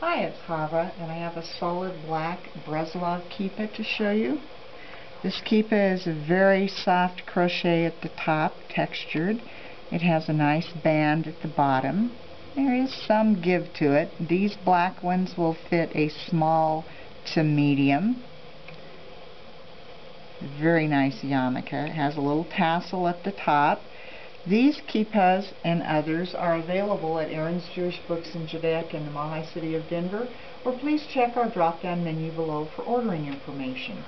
Hi, it's Hava, and I have a solid black Breslov kipa to show you. This kipa is a very soft crochet at the top, textured. It has a nice band at the bottom. There is some give to it. These black ones will fit a small to medium. Very nice yarmulke. It has a little tassel at the top. These kippas and others are available at Aharon's Jewish Books in Judaica in the Mile High City of Denver, or please check our drop-down menu below for ordering information.